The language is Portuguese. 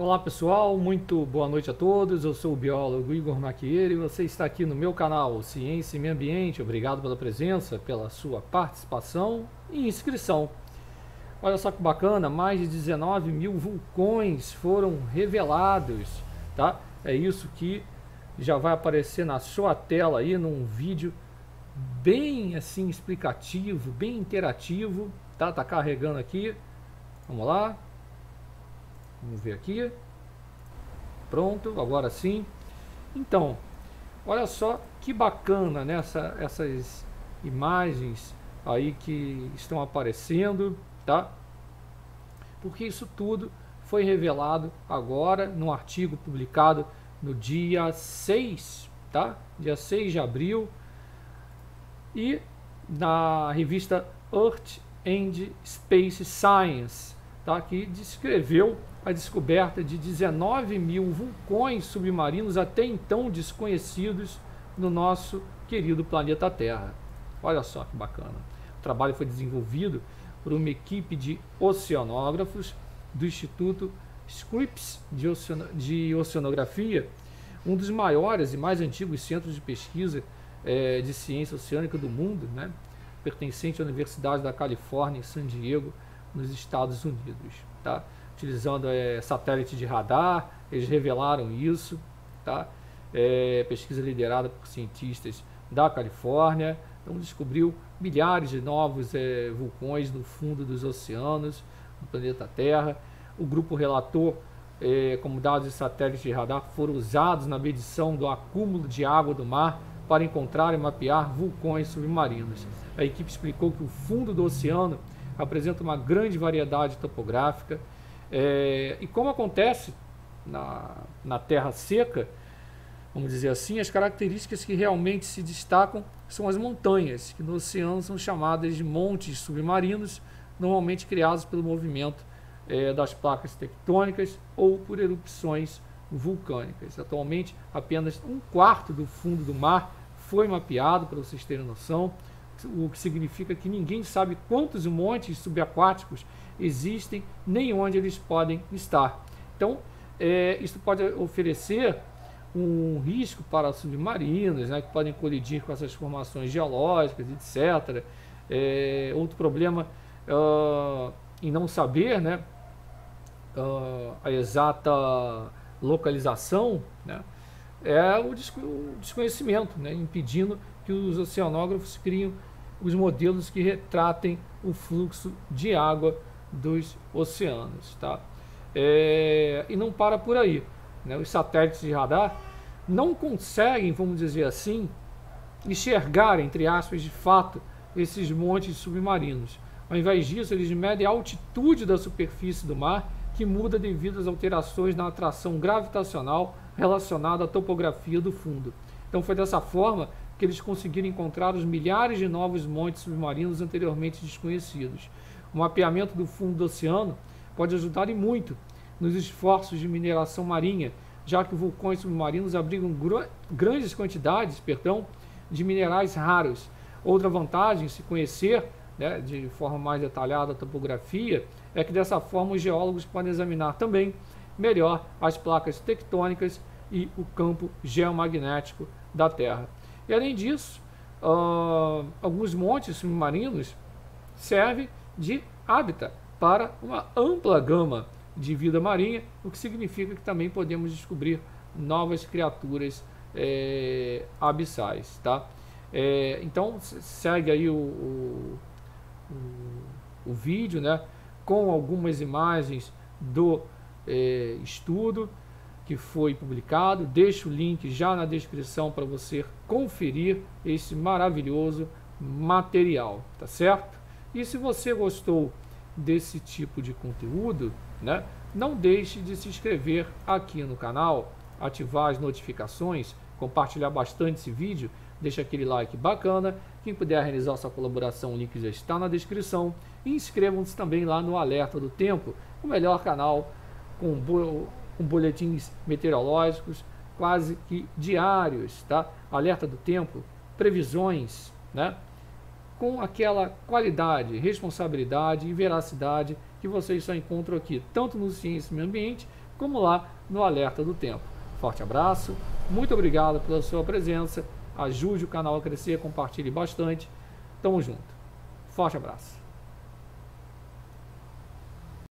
Olá pessoal, muito boa noite a todos. Eu sou o biólogo Igor Maquieira e você está aqui no meu canal Ciência e Meio Ambiente. Obrigado pela presença, pela sua participação e inscrição. Olha só que bacana, mais de 19 mil vulcões foram revelados, tá? É isso que já vai aparecer na sua tela aí num vídeo bem assim explicativo, bem interativo, tá? Tá carregando aqui. Vamos lá. Vamos ver aqui. Pronto, agora sim. Então, olha só que bacana nessa né, essas imagens aí que estão aparecendo, tá? Porque isso tudo foi revelado agora no artigo publicado no dia 6, tá? Dia 6 de abril e na revista Earth and Space Science, tá? Que descreveu a descoberta de 19 mil vulcões submarinos até então desconhecidos no nosso querido planeta Terra. Olha só que bacana. O trabalho foi desenvolvido por uma equipe de oceanógrafos do Instituto Scripps de, Oceano de Oceanografia, um dos maiores e mais antigos centros de pesquisa é, de ciência oceânica do mundo, né? pertencente à Universidade da Califórnia em San Diego, nos Estados Unidos. Tá? Utilizando é, satélite de radar, eles revelaram isso, tá? É, pesquisa liderada por cientistas da Califórnia, então descobriu milhares de novos é, vulcões no fundo dos oceanos do planeta Terra. O grupo relatou é, como dados de satélites de radar foram usados na medição do acúmulo de água do mar para encontrar e mapear vulcões submarinos. A equipe explicou que o fundo do oceano apresenta uma grande variedade topográfica é, e como acontece na, na terra seca, vamos dizer assim, as características que realmente se destacam são as montanhas, que no oceano são chamadas de montes submarinos, normalmente criados pelo movimento é, das placas tectônicas ou por erupções vulcânicas. Atualmente, apenas um quarto do fundo do mar foi mapeado, para vocês terem noção, o que significa que ninguém sabe quantos montes subaquáticos existem nem onde eles podem estar. Então, é, isso pode oferecer um risco para submarinos, né, que podem colidir com essas formações geológicas, etc. É, outro problema uh, em não saber né, uh, a exata localização né, é o, desconhecimento, né, impedindo que os oceanógrafos criem os modelos que retratem o fluxo de água dos oceanos. Tá? É, e não para por aí. Né? Os satélites de radar não conseguem, vamos dizer assim, enxergar, entre aspas, de fato, esses montes submarinos. Ao invés disso, eles medem a altitude da superfície do mar, que muda devido às alterações na atração gravitacional relacionada à topografia do fundo. Então foi dessa forma que eles conseguiram encontrar os milhares de novos montes submarinos anteriormente desconhecidos. O mapeamento do fundo do oceano pode ajudar e muito nos esforços de mineração marinha, já que vulcões submarinos abrigam gr grandes quantidades perdão, de minerais raros. Outra vantagem, se conhecer né, de forma mais detalhada a topografia, é que dessa forma os geólogos podem examinar também melhor as placas tectônicas e o campo geomagnético da Terra. E além disso, uh, alguns montes submarinos servem de hábitat para uma ampla gama de vida marinha, o que significa que também podemos descobrir novas criaturas é, abissais. Tá? É, então segue aí o, o, o, o, vídeo né, com algumas imagens do é, estudo que foi publicado. Deixo o link já na descrição para você conferir esse maravilhoso material, tá certo? E se você gostou desse tipo de conteúdo, né, não deixe de se inscrever aqui no canal, ativar as notificações, compartilhar bastante esse vídeo, deixa aquele like bacana. Quem puder realizar sua colaboração, o link já está na descrição. E inscrevam-se também lá no Alerta do Tempo, o melhor canal com, bo com boletins meteorológicos quase que diários, tá? Alerta do Tempo, previsões, né? Com aquela qualidade, responsabilidade e veracidade que vocês só encontram aqui, tanto no Ciência e Meio Ambiente, como lá no Alerta do Tempo. Forte abraço, muito obrigado pela sua presença, ajude o canal a crescer, compartilhe bastante. Tamo junto. Forte abraço.